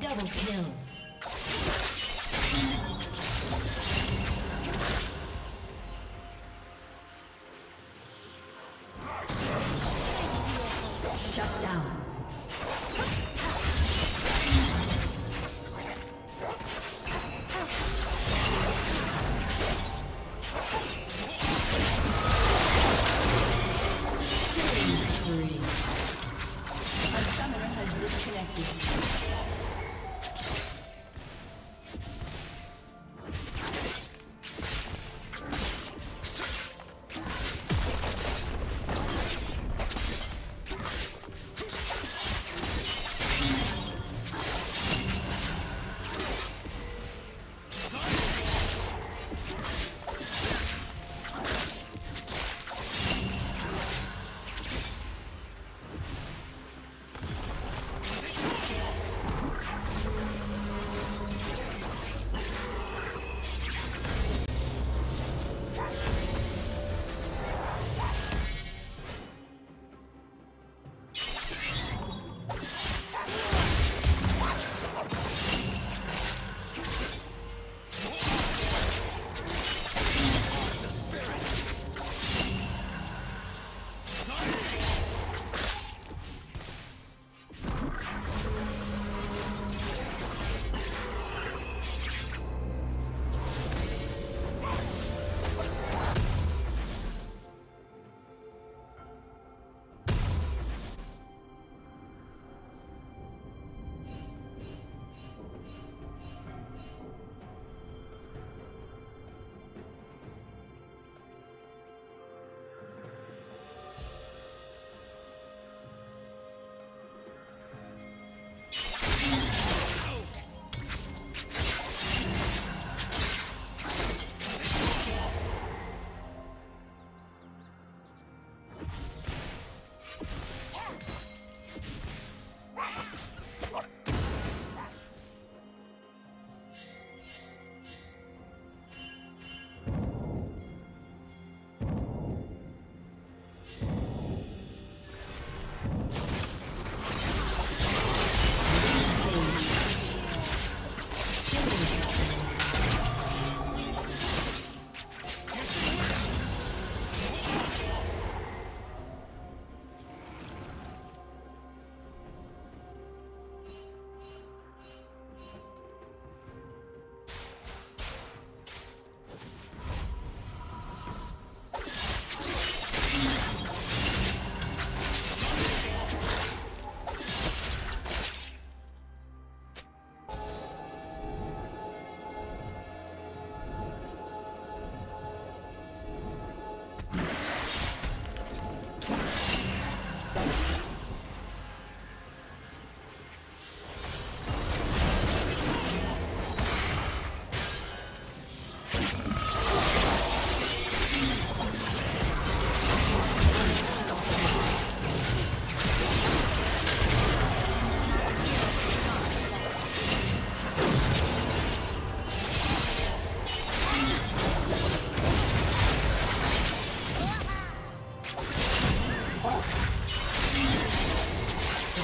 Disconnected.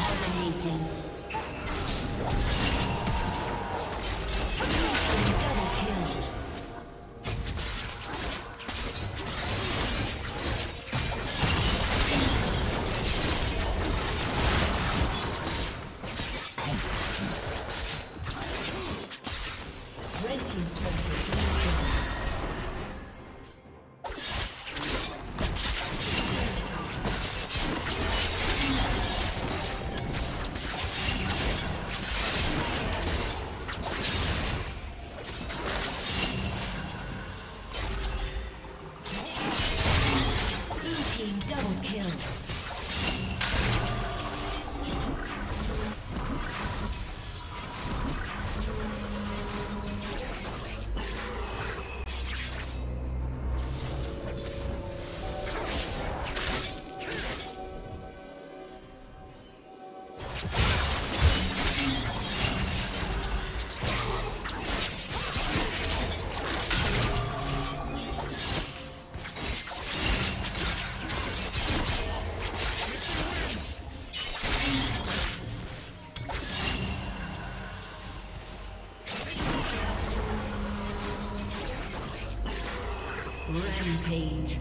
Dominating. Rampage.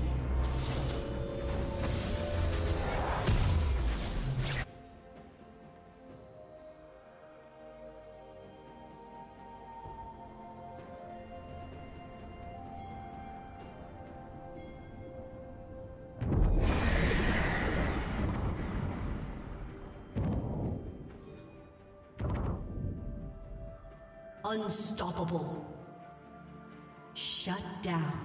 Unstoppable. Shut down.